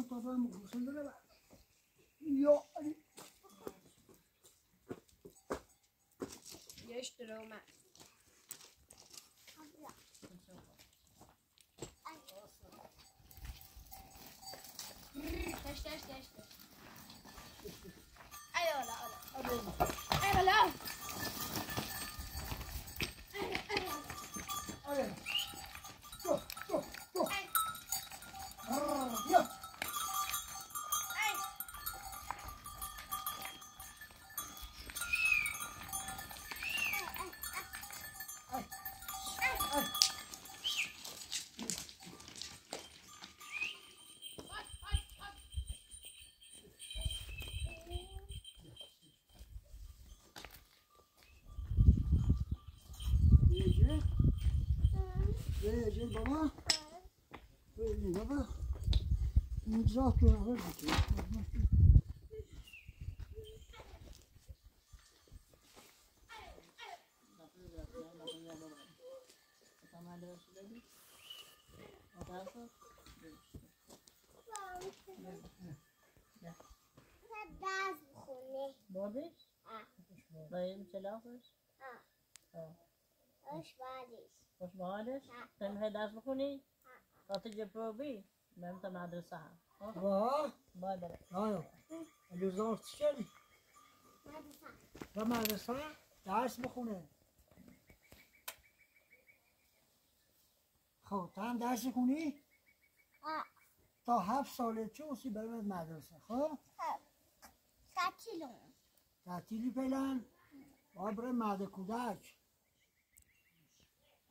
Oradan toprağımı kurşunlara bak. Yok. Geçtir Ömer. Taş taş. Ay ola ola. Ay ola. viens, viens. Oui, viens la rue. Ah. Wil je hem zelf? خوش به حالش؟ نه. تو می‌خوای درس بخونی؟ خاطر جپو بی؟ بریم تا مدرسه هم بره Hayır. Lüzum çıkar. مدرسه و مدرسه درس بخونه خب تو هم درس آه. تا هفت ساله چه اسی برای مدرسه خب تعطیلون تعطیلی فعلا باید برای مهد کودک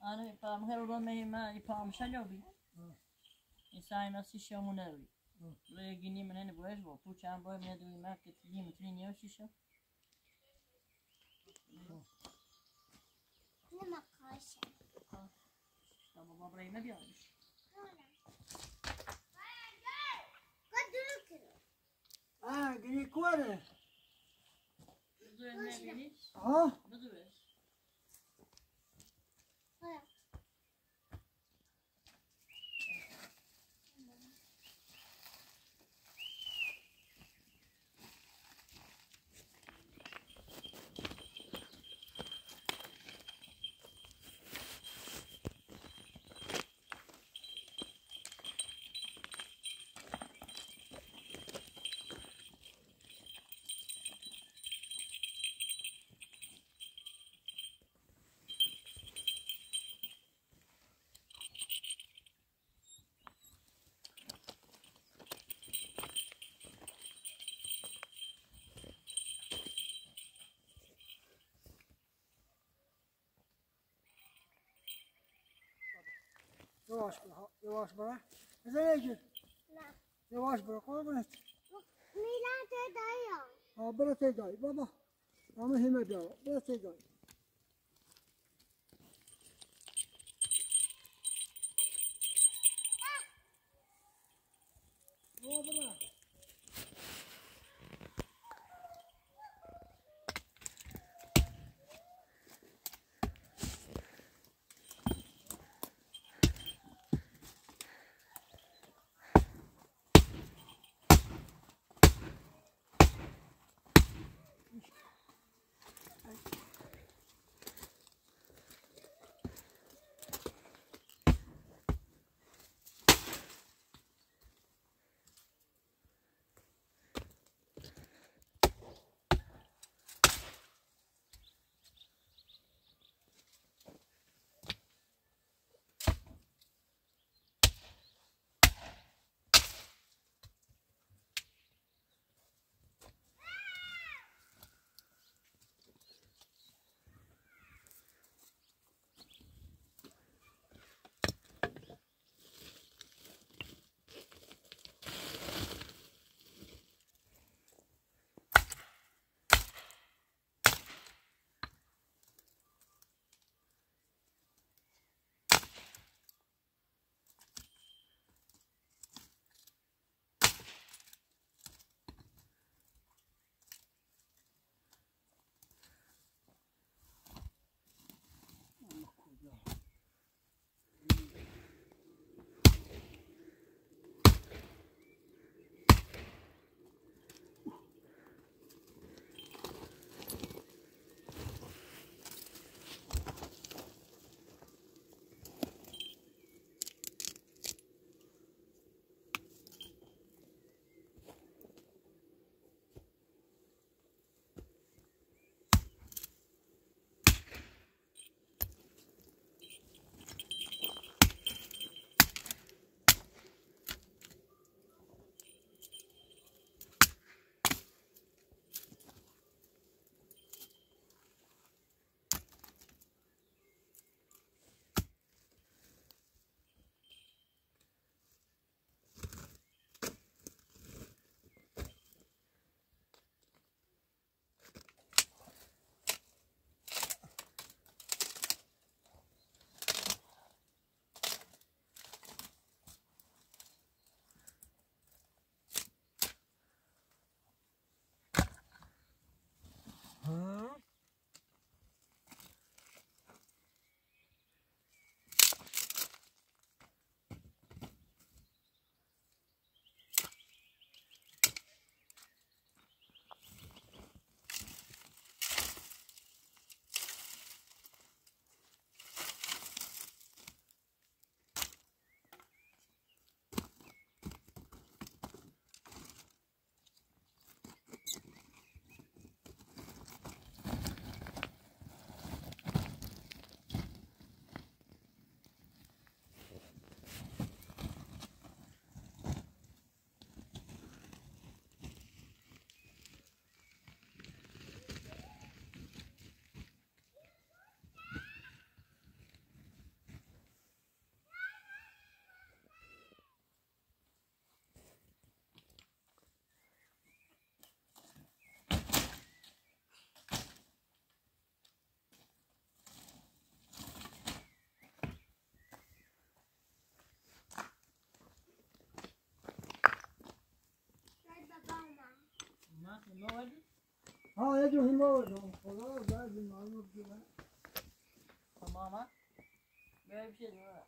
Ano, para a mulher do meu irmão, e para a mulher do meu E sai na sisha mulher. Lê guini menene boés, vou puxar um boi menene do irmão, que te dimo, trinho, eu sisha. Numa coxa. Então, vou abrir aí na viagem. Ah, guini, qual é? Duas, né, guini? Ah? Duas. 응. Yavaş bırak yavaş bırak Güzel Ece نه yavaş bırak قربونت میلان تو دایا ها برو تیدای بابا همه همه بیا برو हाँ ये जो हिलवा हो जाओ होगा होगा बीमार मत की ना tamama böyle bir şey değil mi?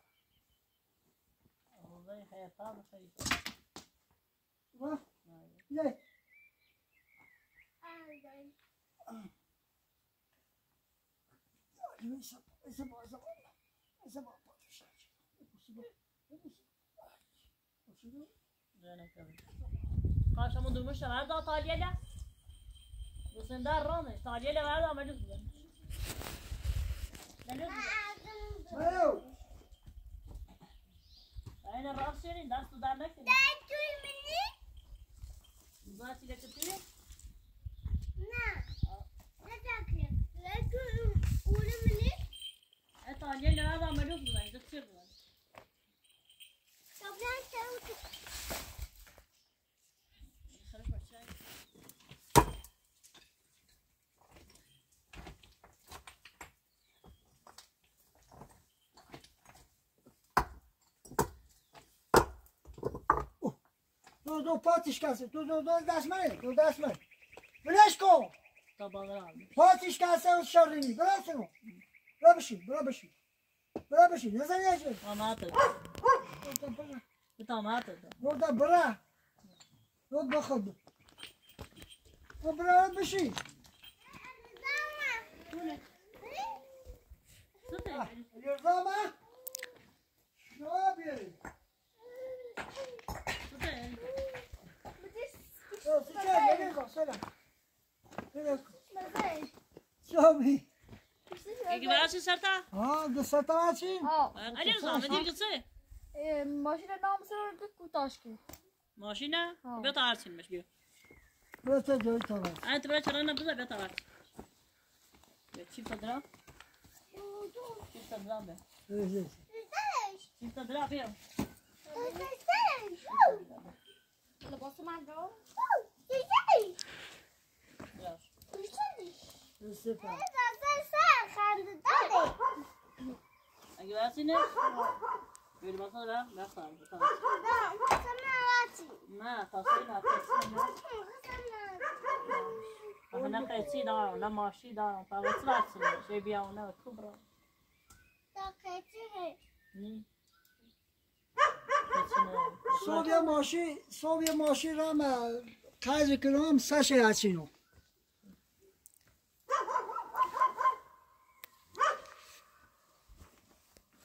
Orada hayata mı sayısı? Vah! Gel! Acaba hesap, hesap ağzı var mı? Hesap ağzı var mı? Kaşamı durmuşlar. Nerede o taliyeli? Dar rame. Talyeyle verdi ama ne güzel. Ne güzel. Mayo Aynen rast yerin. Ders tu dernek de. Uzat ile kötüyü. E talyeyle verdi ama ne güzel. Dıkçır güzel. دو دو پاتیش کسی دو دو دو دست منه دو دست من بلش کن. almış. پاتیش کسی از شرینی برا سنو برا بشی برا بشی برا بشی نزن یه Ama atadı. Bir tane atadı. burada برا دو بخود دو برا بشی کن شو بی İlgi versin Serta. ها دو ستا چی ها mı değil gitse? اه، ماشین نام سر کوتاش کی Maşine. Ha. Bir tane silmiş bir. برو جوی تو بس Anne böyle çarana bize bir tane. Ya çift adra. Çift adra be. Çift adra be. لباس من رو سپر İlgi versin ne? Böyle masada ver. Ver sana. Bir tane. Ne? Tasayla atarsın. Ama ne kayıtsı da, ne maaşı da, parası versin. Şey bir yana ve kubra. Ni. Geçine. صبح یه ماشی صبح ماشی ما قرض کنم سشه هچینو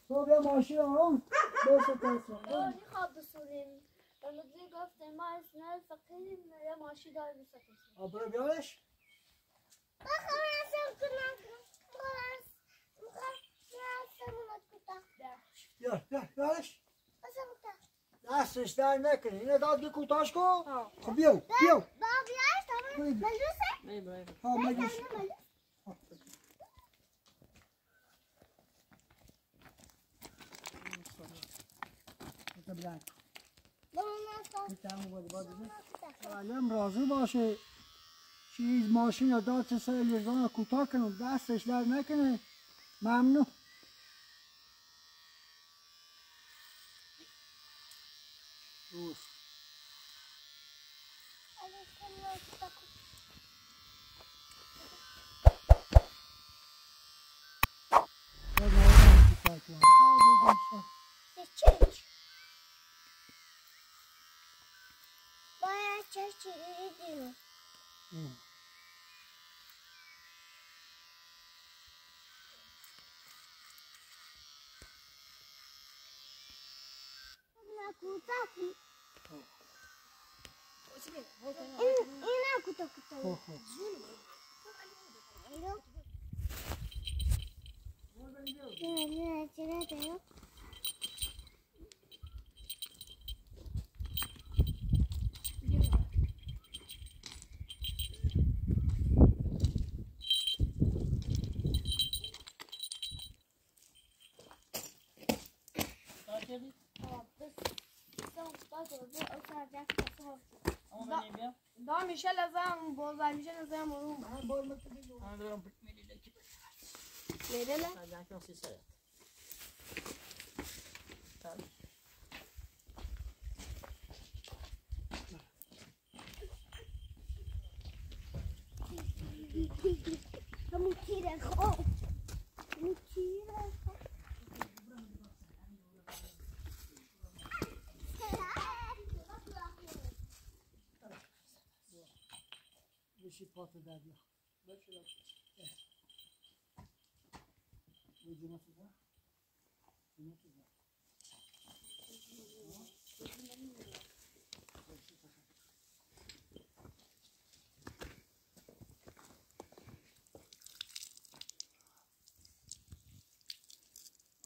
صبح یه ماشی را هم دو ستا یعنی خواب بسوریم رمضی گفت ما اسنا فقیریم یه ماشی دار بسکیم برو بیارش. بیار بیار بیارش. دستش در نکنی اینه داد بی کوتاش کن. خب بیو بیو Bey bey. ها معلم راضی باشه. چیز ماشین یا داد چه لرزان کوتاه کنم دستش در نکنه. ممنون. Ina kuta kuta. خب خب Ne ne ne diyor? Kaç دا میشه لازم بازار میشه لازم رو من bitmedi de ki. لیره نه Sadece akşam چی پات در بیا باشه بو جنت ده جنت ده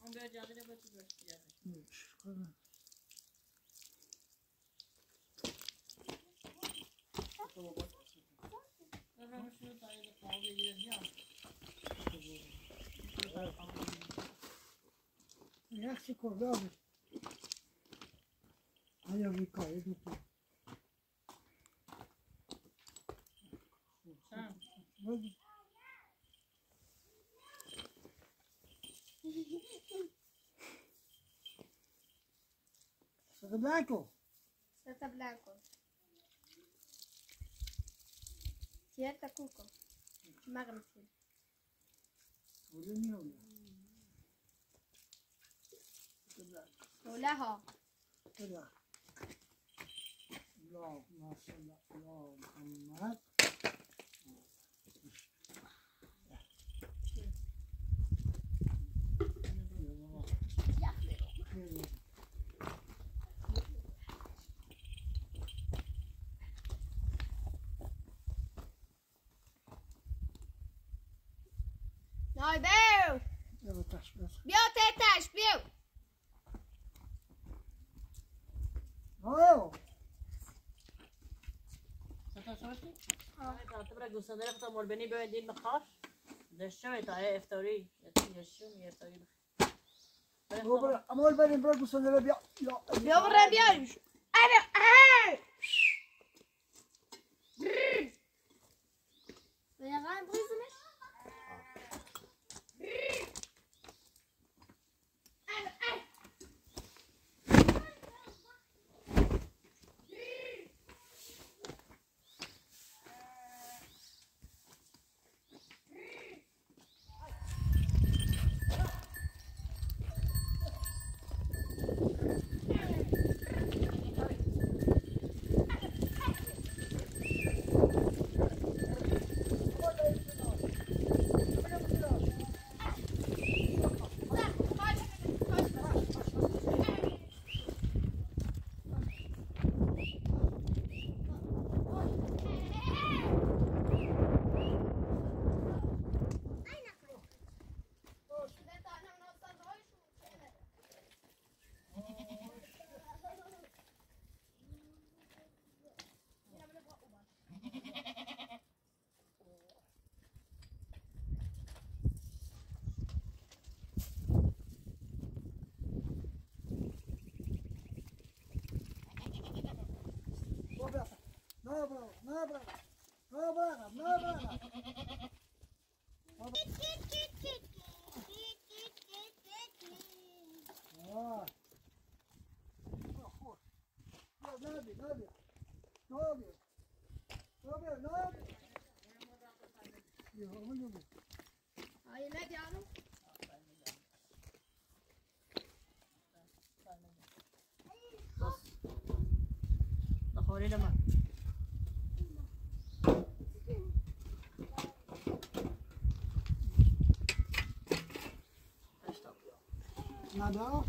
اون بیا جاده رو باشه باشه جاده شکر ببرم Rechtje komt wel. Ah ja, wie kan je dat doen? Santa Blanco. een Blanco. Cierta oluyor? Sata Blanco. ولها كده اللهم صل على محمد نای بیو يلا تشبه بیا تتش ايوه ستا شوشی؟ آه. تو برای گوسنده رفتا مربنی بیاید دین بخار دشتوی تا ای افتاری یشون یه افتاری هو برا امال برا گوسنده رو بیا. یا بیا Nada brava, nada brava. Nada brava, nada brava. now.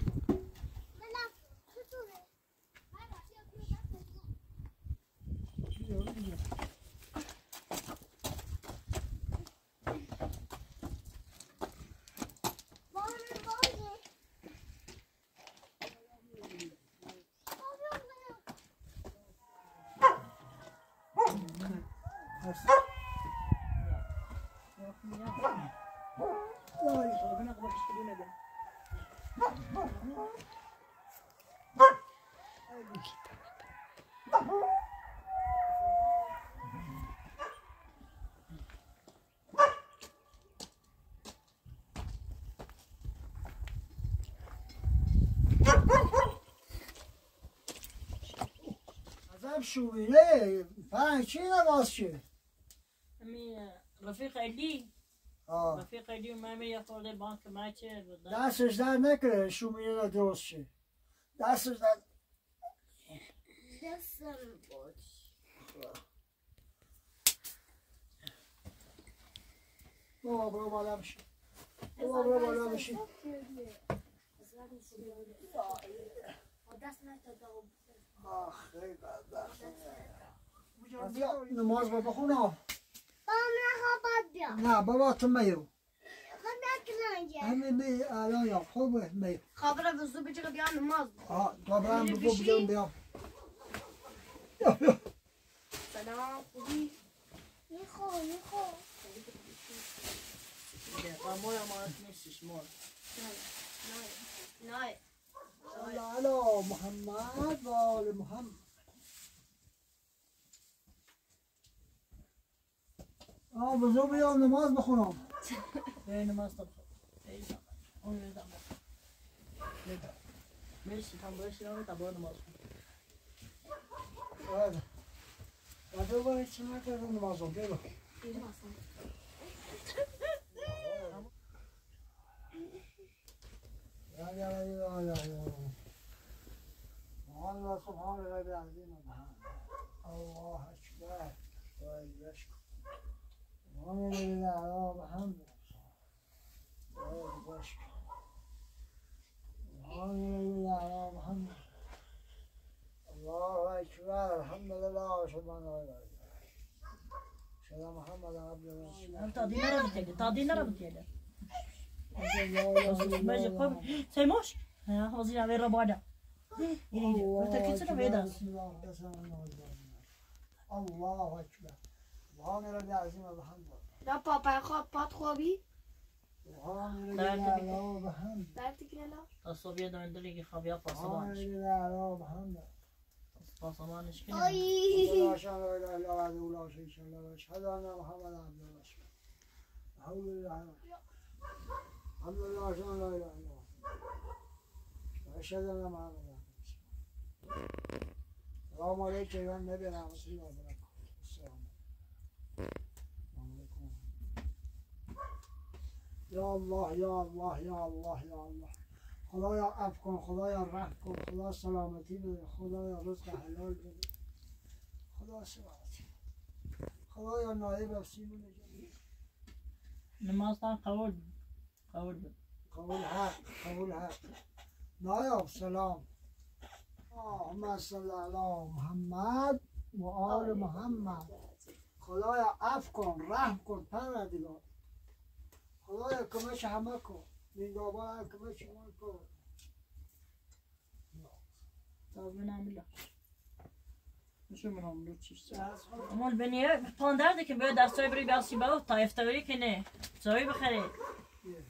Olha, vou na boca de ازم شوینه پنج چی نواز همین رفیق علی. رفیق یه خورده بانک مچه بود. دستش در نکره شومینه درست شه. دستش در بابا برو بالا بشین. بابا برو بالا بشین. آخ خیلی بیا نماز با بخونم نه بابا تو میرو همین می الان یا خوبه می خبر وضو بچه بیان نماز آه تو برم بگو بیام بیا بیا سلام خوبی مال امانت نیستش مال نه صلی علی محمد و آل محمد آه بزرگ بیام نماز بخونم به نماز تا ای زمان اون زمان مرسی برسی نمی تا باید نماز کن بله و دو بار چی نکردم نماز رو بگو لا لا لا لا لا الله سبحان ربي العظيم وبحمده الله أكبر ويشكر وبحمده الله أكبر الحمد لله وأشهد أن لا إله إلا الله إله إلا بجی الله سیموش حاضر اوی رو بادا الله تا کسی رو بیدار بسم الله أكبر وعامر بعزيمة بحمده لا. بابا ياخد بطخوبي وعامر بالله بحمده لا تكلا لا الصبيان عندنا يخاف يطلع صبانش عامر بالله بحمده يطلع صبانش كده لا شاء الله لا ولا شيء شاء الله أشهد أن محمد عبد الرسول الحمد لله. الحمد لله لا إله إلا الله. أشهد أن محمد عبد الرسول اللهم عليك يا النبي رحمة الله. وبركاته يا الله يا الله يا الله يا الله خدایا عفو کن خدایا رحم کن خدا سلامتی بده خدایا رزق حلال بده خدا سلامتی خدایا نایب افسیمون جمعی نماز تا قبول. قبول بود قبول حق قبول حق نایب سلام اللهم صل علی محمد و آل محمد خدایا عفو کن رحم کن پروردگار همه کن. نیگابا کمش همه کن. تا بنام نشون منام دو چیز اما بنیه پاندرده که باید دستای بری بیاسی باو تا افتوری که نه. زایی بخری.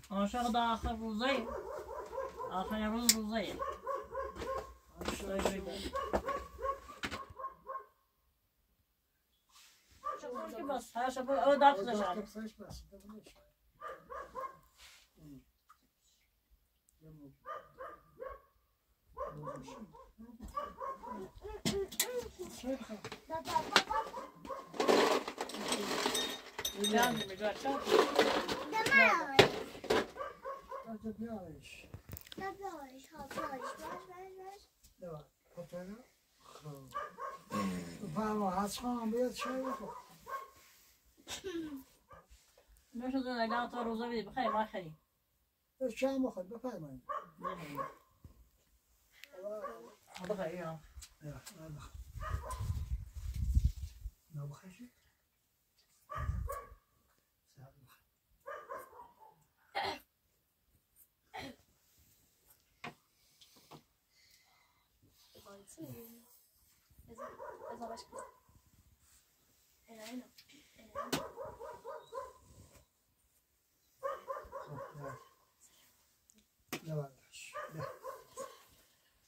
آنشا خدا آخر روزه آخر روز روزه زایی بری بیاسی شکر که بس هر شب او در خودشان بیان میگه چه فرما هست کنم بیاد چای بخور نشد نگاه تا روزه بیدی بخیر ما خریم چای بخور بفرمایید. بخیر یا نه بخیر شد یواش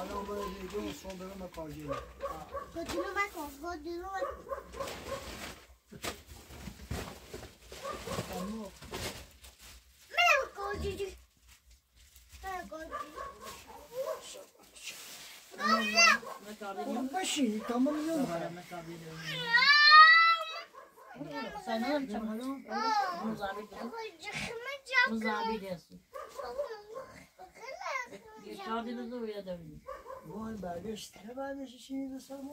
Allons, bon, les deux, on se font demain ma congé. Continue, mec, on se voit de l'autre. Amour. Mais on continue. Mais on continue. Non, non. Machine, t'as mon nom. سنان چه مالو؟ مزابی دیست. مزابی دیست. Oraya da öyle. وای بعدش تره بعدش چی می‌رسم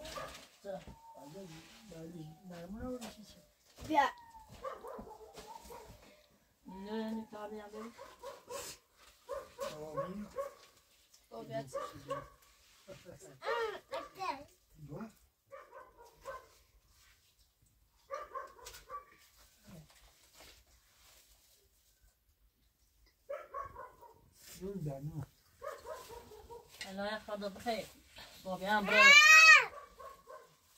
تره. بعدش بعدش نرمونه ورسی چی بیا Ne ne tabi yapayım? آمین با بیا دو دون دنو الله يحفظه بخير صبيان برو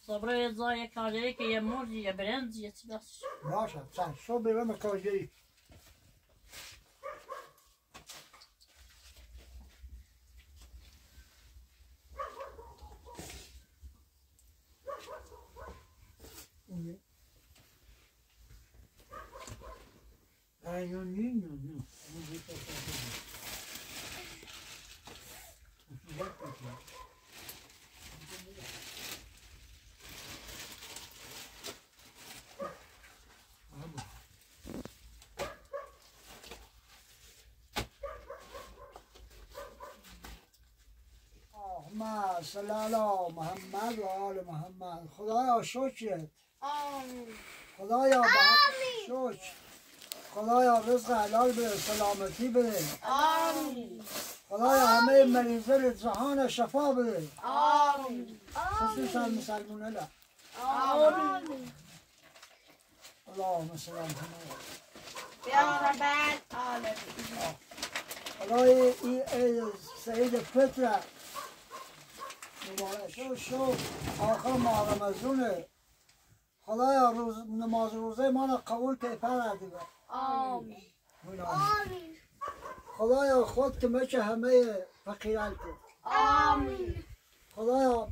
صبرو یه زای کاری که یه مرجی یه برنج یه چی بس باشه چند صبح اللهم صل على محمد و آل محمد. خدایا شکرت خدایا شکر. خدایا رزق حلال بده سلامتی بده. آمین. خدایا همه مریضه جهان شفا بده. آمین. خصوصا مسلمون لا آمین. اللهم صل على محمد. بیا رب العالمین. خدای این عید سعید فطر مبارک. شو آخر ماه رمزونه خدایا روز نماز روزه ما را قبول پیپر دیگه آمین. آمین. خدایا خود که میشه همه فقیران کن. آمین. خدایا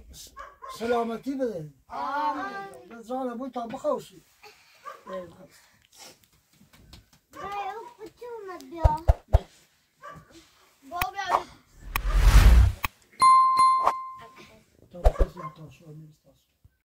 سلامتی بده. آمین. جان بود تا بخوشی. برای او بتونه بیا با بیا